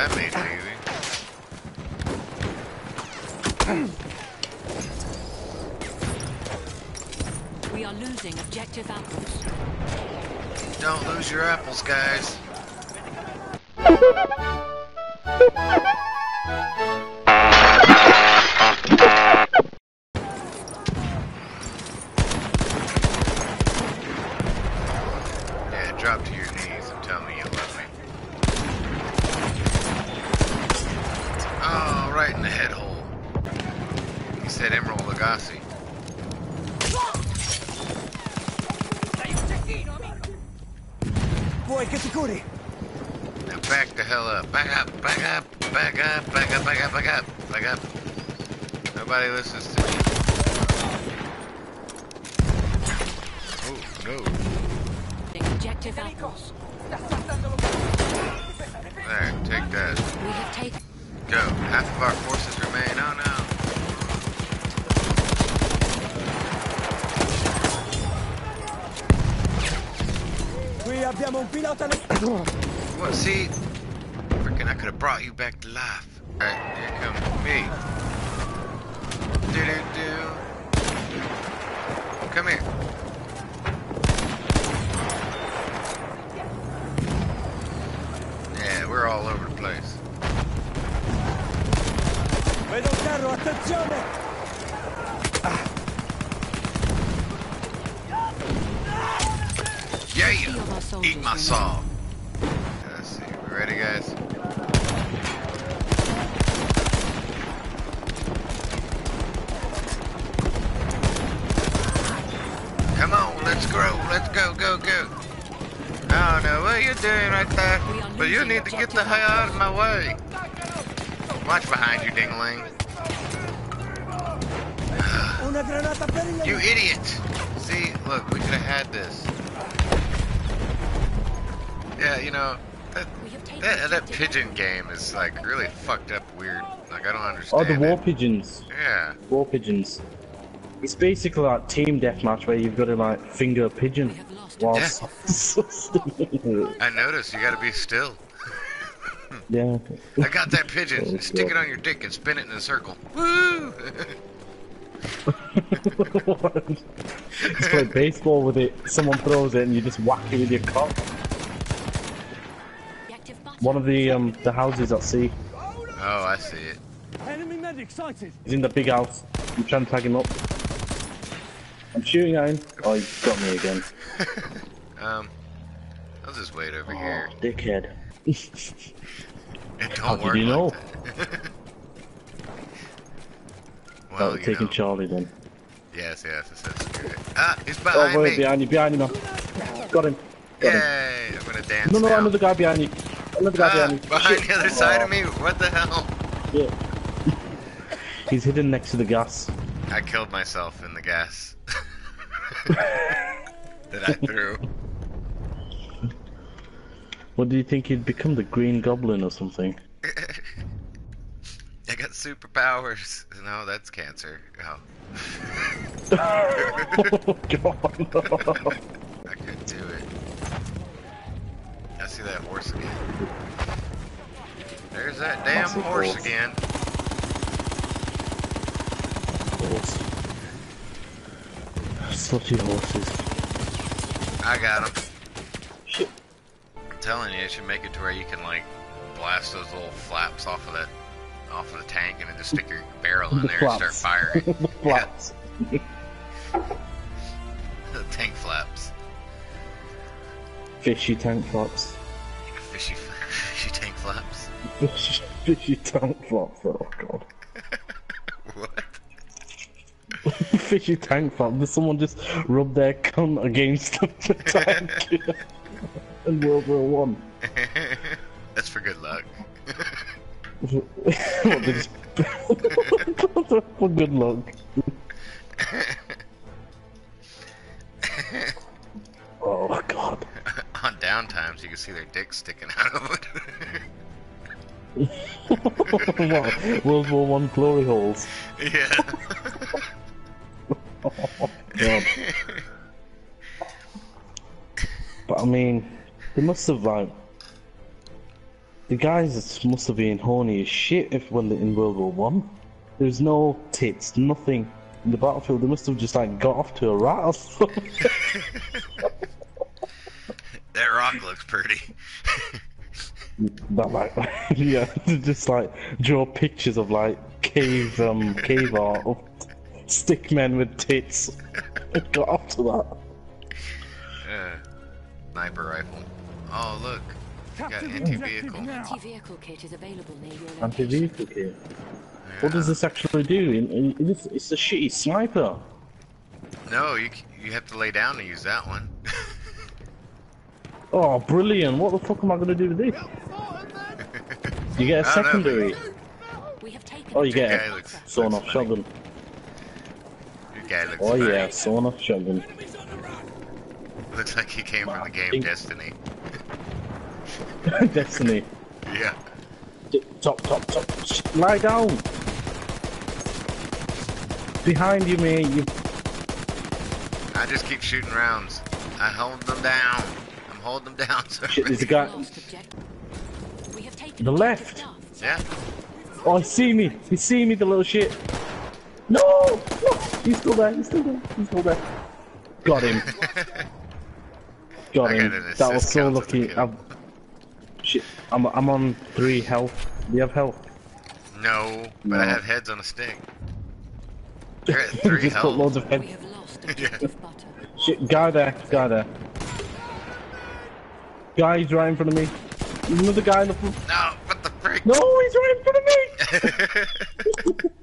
that made it easy. We are losing objective apples. Don't lose your apples, guys. yeah, drop to your knees and tell me head hole. He said Emeril Lagasse. Vuoi che ti curi? Now back the hell up. Back up, back up, back up, back up, back up, back up, back up. Nobody listens to me. Oh, no. Objective apples. There, take that. We have taken. Go. Half of our forces remain. Oh no. Qui abbiamo un pilota nel... What? See? Freaking, I could have brought you back to life. Alright, here comes me. Do do do. Come here. Yeah, we're all over the place. Vedo un carro, attenzione! Yeah, soldiers eat my saw. Let's see, we ready, guys? Come on, let's grow. Let's go, go, go. I don't know what you're doing right there, but you need to get the hell out of my way. Watch behind you, dingling. Una granata per il You idiot! See, look, we could have had this. Yeah, you know, that, We have taken that, that pigeon game is like really fucked up weird. Like, I don't understand. Oh, the war it. pigeons. Yeah. War pigeons. It's basically like team deathmatch where you've got to like finger a pigeon We have while Yeah. s- I noticed, you gotta be still. Yeah. I got that pigeon. Oh, Stick it on your dick and spin it in a circle. Woo! it's like baseball with it. Someone throws it and you just whack it with your cock. One of the um the houses at sea. oh, I see it. Enemy medic sighted! He's in the big house. I'm trying to tag him up. I'm shooting at him. Oh, he got me again. Um, I'll just wait over Oh, here. dickhead. It don't How did you like know? Oh, well, you taking know. Charlie then. Yes, yes, it says security. Ah, he's Oh, behind wait, me. behind you, behind you now. Got him. Got him. Yay! I'm gonna dance No, no, now. another guy behind you. Another guy Ah, behind you. behind Shit. the other side Oh, of me. What the hell? Yeah. He's hidden next to the gas. I killed myself in the gas that I threw. What do you think he'd become? The Green Goblin or something? I got superpowers. No, that's cancer. Oh, oh god. I could do it. I see that horse again. There's that damn Massive horse horse. again. Horse. Slutty horses. I got him. Telling you, it should make it to where you can like blast those little flaps off of that, off of the tank, and then just stick your barrel in The there and start firing. the flaps. the tank flaps. Fishy tank flaps. Fishy, fishy tank flaps. Fishy, fishy tank flaps. Oh god. What? Fishy tank flap. Did someone just rub their cunt against the tank in World War One? That's for good luck. For good luck. Oh god. On downtimes, you can see their dicks sticking out of it. what? World War One glory holes. yeah. God. I mean, they must have like the guys must have been horny as shit if when they're in World War One. There's no tits, nothing in the battlefield. They must have just like got off to a rat or something. That rock looks pretty. that like, yeah, just like draw pictures of like cave, um, cave art of stick men with tits. got off to that. Uh, sniper rifle. Oh look, you got anti-vehicle. Anti-vehicle kit is available near your location. Anti-vehicle kit. What does this actually do? In- in- It's, it's a shitty sniper. No, you you have to lay down to use that one. Oh, brilliant! What the fuck am I gonna do with this? You get a don't know, secondary. We have taken Oh, you get looks- a sawn off looks shotgun. Your guy looks Oh funny. yeah, sawn off shotgun. Looks like he came from the game Think- Destiny. Destiny. Yeah. D- Top, top, top. Sh- Lie down. Behind you, mate. You. I just keep shooting rounds. I hold them down. I'm holding them down. So Shit, there's a guy. We have taken The objective left. Yeah. Oh, he see me. He see me, the little shit. No! No! He's still there. He's still there. He's still there. Got him. Got him. That was so counts as a lucky. I'm, shit. I'm, I'm on three health. Do you have health? No, but No. I have heads on a stick. You're at three Just put loads of We head. have lost objective. Shit, guy there. Guy there. Guy's right in front of me. Another guy in the front. No, what the frick? No, he's right in front of me!